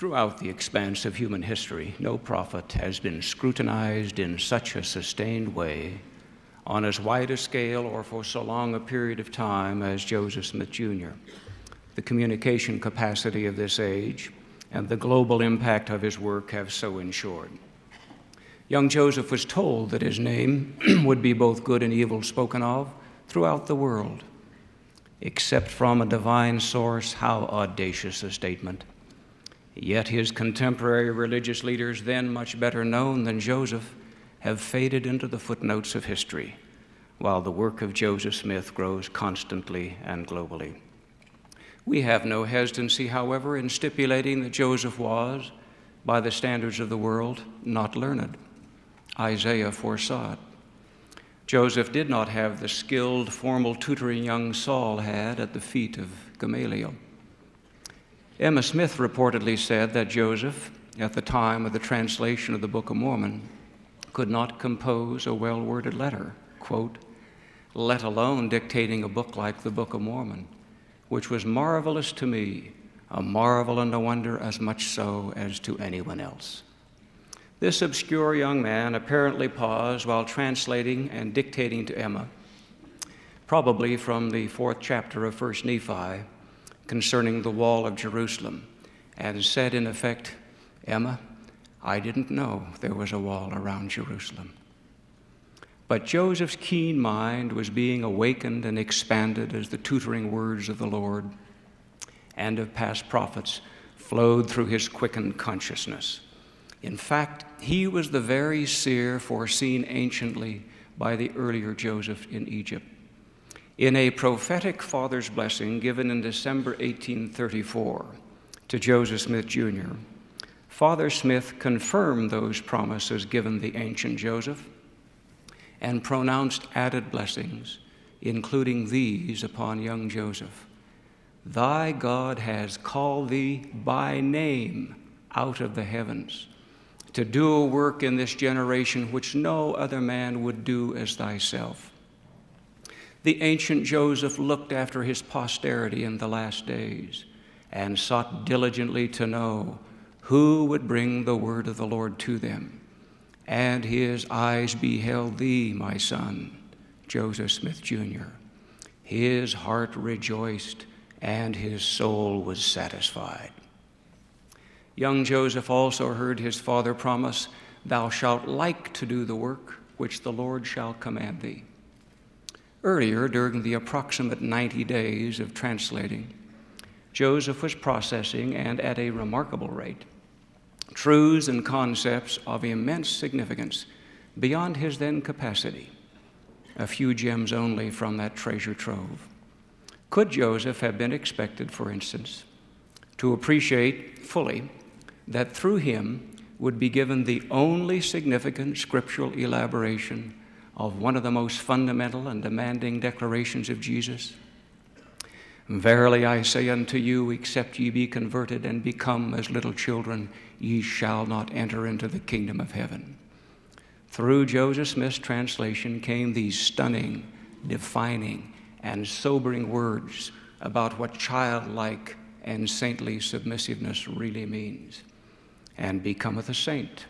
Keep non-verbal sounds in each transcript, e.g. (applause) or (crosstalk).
Throughout the expanse of human history, no prophet has been scrutinized in such a sustained way, on as wide a scale, or for so long a period of time as Joseph Smith Jr. The communication capacity of this age and the global impact of his work have so ensured. Young Joseph was told that his name (clears throat) would be both good and evil spoken of throughout the world. Except from a divine source, how audacious a statement. Yet his contemporary religious leaders, then much better known than Joseph, have faded into the footnotes of history, while the work of Joseph Smith grows constantly and globally. We have no hesitancy, however, in stipulating that Joseph was, by the standards of the world, not learned. Isaiah foresaw it. Joseph did not have the skilled, formal tutoring young Saul had at the feet of Gamaliel. Emma Smith reportedly said that Joseph, at the time of the translation of the Book of Mormon, could not compose a well worded letter, quote, let alone dictating a book like the Book of Mormon, which was marvelous to me, a marvel and a wonder as much so as to anyone else. This obscure young man apparently paused while translating and dictating to Emma, probably from the fourth chapter of 1 Nephi, concerning the wall of Jerusalem and said, in effect, Emma, I didn't know there was a wall around Jerusalem. But Joseph's keen mind was being awakened and expanded as the tutoring words of the Lord and of past prophets flowed through his quickened consciousness. In fact, he was the very seer foreseen anciently by the earlier Joseph in Egypt. In a prophetic father's blessing given in December 1834 to Joseph Smith Jr., Father Smith confirmed those promises given the ancient Joseph and pronounced added blessings, including these upon young Joseph. Thy God has called thee by name out of the heavens to do a work in this generation which no other man would do as thyself. The ancient Joseph looked after his posterity in the last days and sought diligently to know who would bring the word of the Lord to them. And his eyes beheld thee, my son, Joseph Smith Jr. His heart rejoiced and his soul was satisfied. Young Joseph also heard his father promise, Thou shalt like to do the work which the Lord shall command thee. Earlier, during the approximate 90 days of translating, Joseph was processing, and at a remarkable rate, truths and concepts of immense significance beyond his then capacity. A few gems only from that treasure trove. Could Joseph have been expected, for instance, to appreciate fully that through him would be given the only significant scriptural elaboration of one of the most fundamental and demanding declarations of Jesus? Verily I say unto you, except ye be converted and become as little children, ye shall not enter into the kingdom of heaven. Through Joseph Smith's translation came these stunning, defining, and sobering words about what childlike and saintly submissiveness really means. And becometh a saint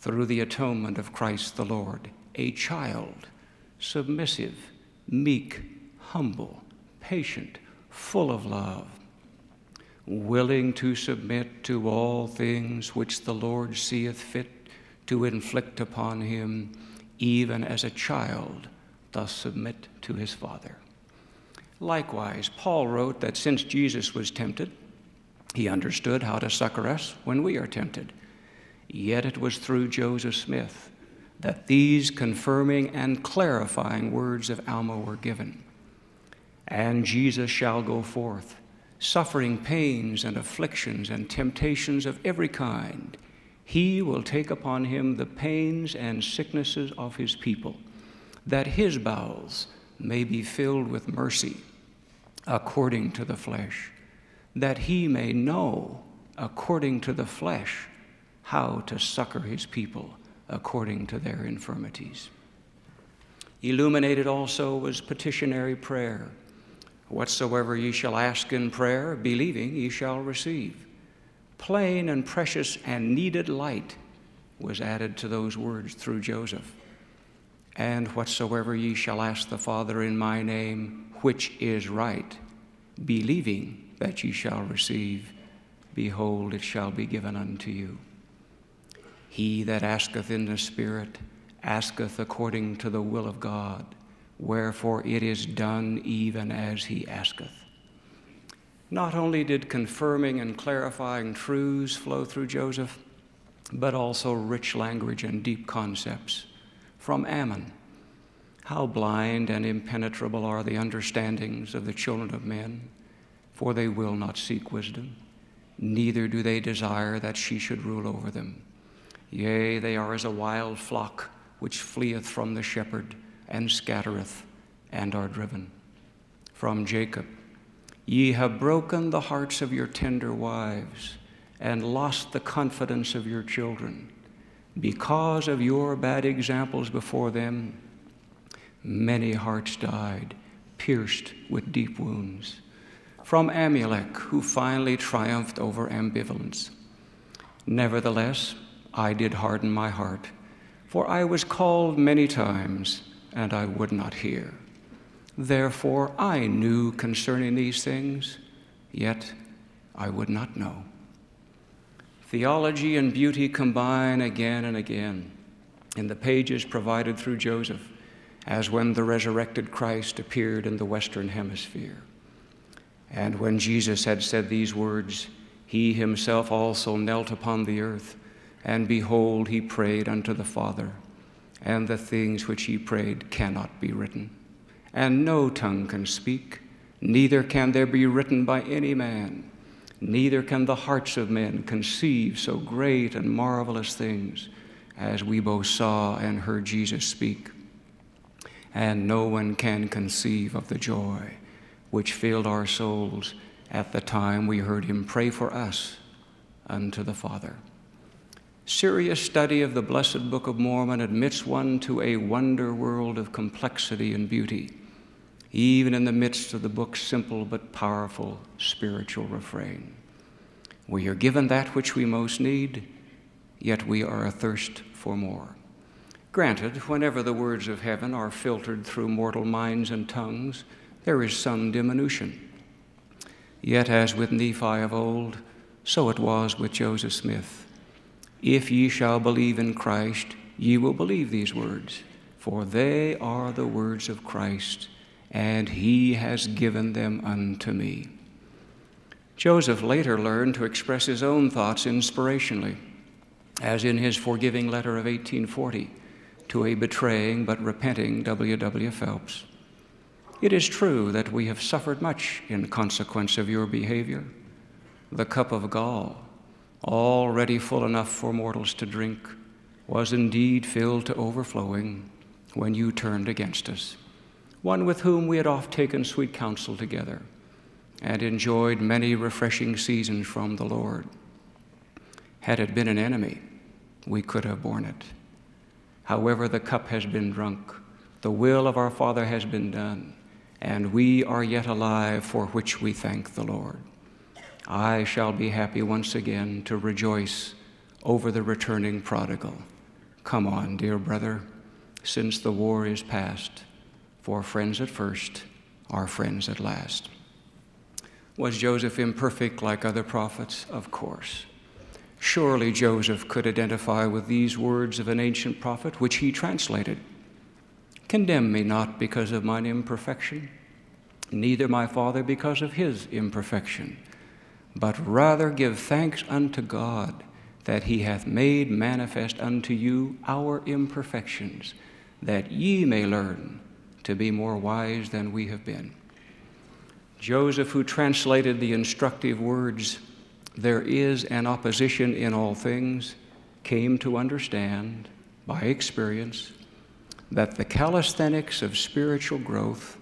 through the atonement of Christ the Lord a child, submissive, meek, humble, patient, full of love, willing to submit to all things which the Lord seeth fit to inflict upon him, even as a child doth submit to his father. Likewise, Paul wrote that since Jesus was tempted, he understood how to succor us when we are tempted. Yet it was through Joseph Smith that these confirming and clarifying words of Alma were given. And Jesus shall go forth, suffering pains and afflictions and temptations of every kind. He will take upon him the pains and sicknesses of his people, that his bowels may be filled with mercy according to the flesh, that he may know according to the flesh how to succor his people according to their infirmities. Illuminated also was petitionary prayer. Whatsoever ye shall ask in prayer, believing ye shall receive. Plain and precious and needed light was added to those words through Joseph. And whatsoever ye shall ask the Father in my name, which is right, believing that ye shall receive, behold, it shall be given unto you. He that asketh in the Spirit asketh according to the will of God, wherefore it is done even as he asketh. Not only did confirming and clarifying truths flow through Joseph, but also rich language and deep concepts from Ammon. How blind and impenetrable are the understandings of the children of men, for they will not seek wisdom, neither do they desire that she should rule over them. Yea, they are as a wild flock which fleeth from the shepherd and scattereth and are driven. From Jacob, ye have broken the hearts of your tender wives and lost the confidence of your children. Because of your bad examples before them, many hearts died, pierced with deep wounds. From Amulek, who finally triumphed over ambivalence. Nevertheless, I did harden my heart, for I was called many times, and I would not hear. Therefore I knew concerning these things, yet I would not know. Theology and beauty combine again and again in the pages provided through Joseph, as when the resurrected Christ appeared in the Western Hemisphere. And when Jesus had said these words, he himself also knelt upon the earth, and behold, he prayed unto the Father, and the things which he prayed cannot be written, and no tongue can speak, neither can there be written by any man neither can the hearts of men conceive so great and marvelous things as we both saw and heard Jesus speak. And no one can conceive of the joy which filled our souls at the time we heard him pray for us unto the Father. Serious study of the blessed Book of Mormon admits one to a wonder world of complexity and beauty even in the midst of the book's simple but powerful spiritual refrain. We are given that which we most need, yet we are athirst for more. Granted, whenever the words of heaven are filtered through mortal minds and tongues, there is some diminution. Yet, as with Nephi of old, so it was with Joseph Smith. If ye shall believe in Christ, ye will believe these words, for they are the words of Christ and he has given them unto me. Joseph later learned to express his own thoughts inspirationally, as in his forgiving letter of 1840 to a betraying but repenting W. W. Phelps. It is true that we have suffered much in consequence of your behavior. The cup of gall, already full enough for mortals to drink, was indeed filled to overflowing when you turned against us one with whom we had oft taken sweet counsel together and enjoyed many refreshing seasons from the Lord. Had it been an enemy, we could have borne it. However, the cup has been drunk, the will of our Father has been done, and we are yet alive, for which we thank the Lord. I shall be happy once again to rejoice over the returning prodigal. Come on, dear brother, since the war is past for friends at first are friends at last. Was Joseph imperfect like other prophets? Of course. Surely Joseph could identify with these words of an ancient prophet, which he translated Condemn me not because of mine imperfection, neither my father because of his imperfection, but rather give thanks unto God that he hath made manifest unto you our imperfections, that ye may learn to be more wise than we have been. Joseph, who translated the instructive words, There is an opposition in all things, came to understand by experience that the calisthenics of spiritual growth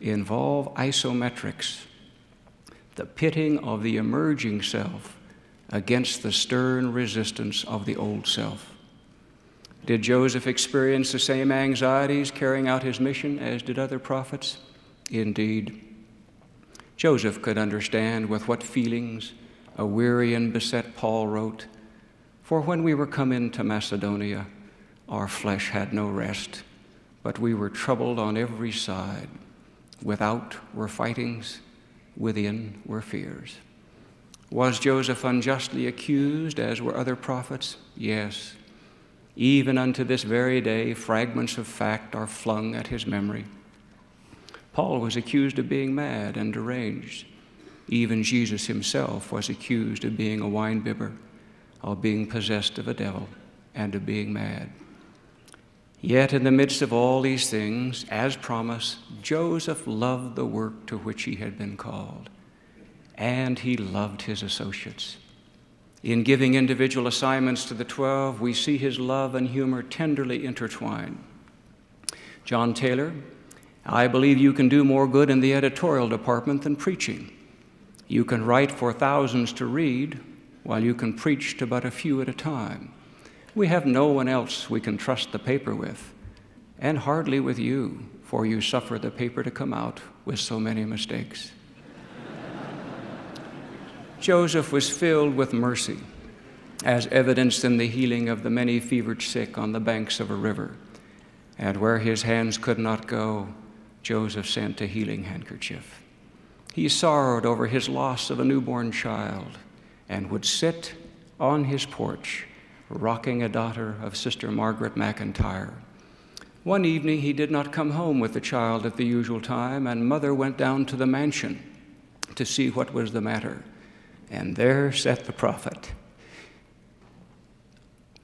involve isometrics, the pitting of the emerging self against the stern resistance of the old self. Did Joseph experience the same anxieties carrying out his mission as did other prophets? Indeed. Joseph could understand with what feelings a weary and beset Paul wrote, For when we were come into Macedonia, our flesh had no rest, but we were troubled on every side. Without were fightings, within were fears. Was Joseph unjustly accused, as were other prophets? Yes. Even unto this very day, fragments of fact are flung at his memory. Paul was accused of being mad and deranged. Even Jesus himself was accused of being a winebibber, of being possessed of a devil, and of being mad. Yet, in the midst of all these things, as promised, Joseph loved the work to which he had been called, and he loved his associates. In giving individual assignments to the twelve, we see his love and humor tenderly intertwined. John Taylor, I believe you can do more good in the editorial department than preaching. You can write for thousands to read, while you can preach to but a few at a time. We have no one else we can trust the paper with, and hardly with you, for you suffer the paper to come out with so many mistakes. (laughs) Joseph was filled with mercy, as evidenced in the healing of the many fevered sick on the banks of a river. And where his hands could not go, Joseph sent a healing handkerchief. He sorrowed over his loss of a newborn child and would sit on his porch rocking a daughter of Sister Margaret McIntyre. One evening, he did not come home with the child at the usual time, and mother went down to the mansion to see what was the matter. And there sat the prophet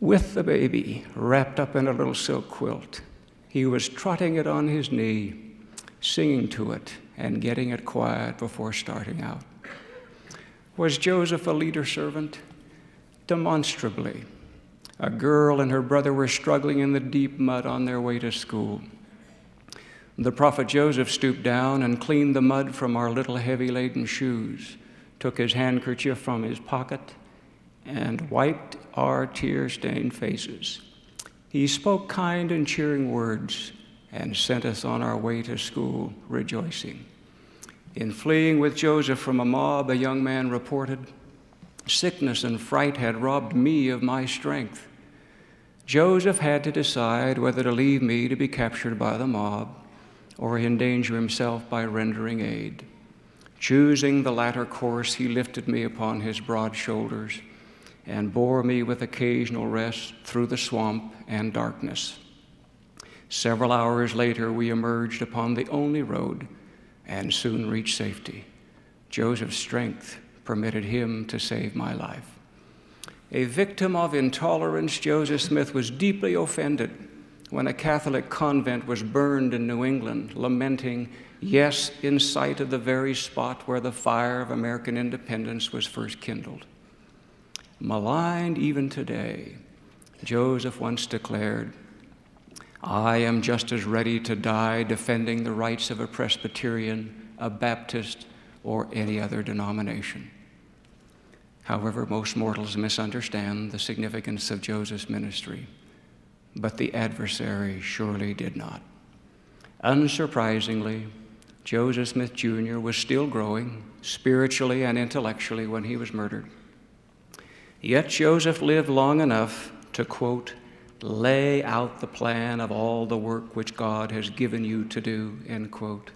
with the baby wrapped up in a little silk quilt. He was trotting it on his knee, singing to it, and getting it quiet before starting out. Was Joseph a leader servant? Demonstrably. A girl and her brother were struggling in the deep mud on their way to school. The prophet Joseph stooped down and cleaned the mud from our little heavy laden shoes, took his handkerchief from his pocket, and wiped our tear stained faces. He spoke kind and cheering words and sent us on our way to school rejoicing. In fleeing with Joseph from a mob, a young man reported, Sickness and fright had robbed me of my strength. Joseph had to decide whether to leave me to be captured by the mob or endanger himself by rendering aid. Choosing the latter course, he lifted me upon his broad shoulders and bore me with occasional rest through the swamp and darkness. Several hours later, we emerged upon the only road and soon reached safety. Joseph's strength permitted him to save my life. A victim of intolerance, Joseph Smith was deeply offended when a Catholic convent was burned in New England, lamenting, yes, in sight of the very spot where the fire of American independence was first kindled. Maligned even today, Joseph once declared, I am just as ready to die defending the rights of a Presbyterian, a Baptist, or any other denomination. However, most mortals misunderstand the significance of Joseph's ministry, but the adversary surely did not. Unsurprisingly, Joseph Smith Jr. was still growing spiritually and intellectually when he was murdered. Yet Joseph lived long enough to, quote, lay out the plan of all the work which God has given you to do, end quote,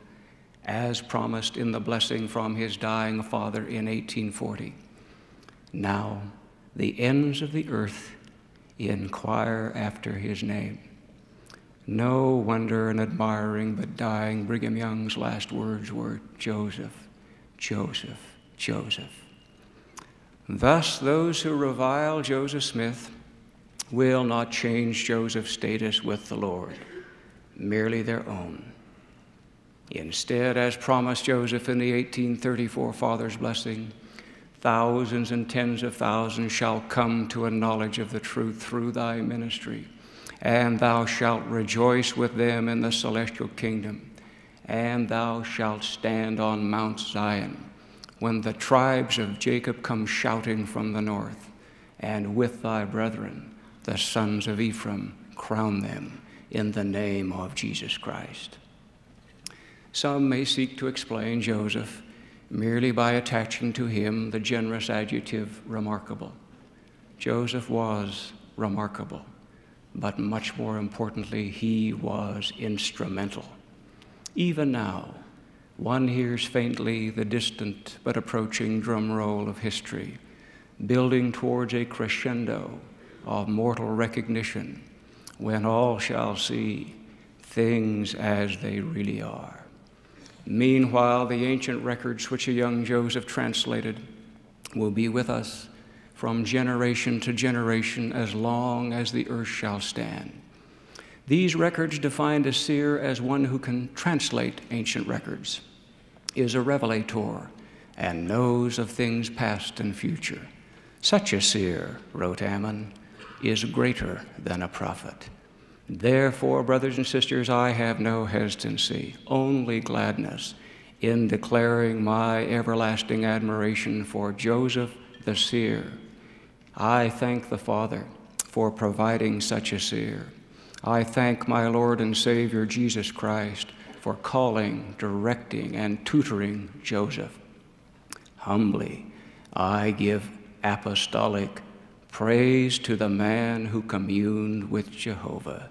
as promised in the blessing from his dying father in 1840. Now the ends of the earth inquire after his name. No wonder and admiring but dying Brigham Young's last words were Joseph, Joseph, Joseph. Thus, those who revile Joseph Smith will not change Joseph's status with the Lord, merely their own. Instead, as promised Joseph in the 1834 Father's blessing, Thousands and tens of thousands shall come to a knowledge of the truth through thy ministry, and thou shalt rejoice with them in the celestial kingdom, and thou shalt stand on Mount Zion when the tribes of Jacob come shouting from the north, and with thy brethren, the sons of Ephraim, crown them in the name of Jesus Christ. Some may seek to explain Joseph merely by attaching to him the generous adjective remarkable. Joseph was remarkable, but much more importantly, he was instrumental. Even now, one hears faintly the distant but approaching drum roll of history, building towards a crescendo of mortal recognition when all shall see things as they really are. Meanwhile, the ancient records which a young Joseph translated will be with us from generation to generation as long as the earth shall stand. These records defined a seer as one who can translate ancient records, is a revelator, and knows of things past and future. Such a seer, wrote Ammon, is greater than a prophet. Therefore, brothers and sisters, I have no hesitancy, only gladness in declaring my everlasting admiration for Joseph the seer. I thank the Father for providing such a seer. I thank my Lord and Savior Jesus Christ for calling, directing, and tutoring Joseph. Humbly, I give apostolic praise to the man who communed with Jehovah.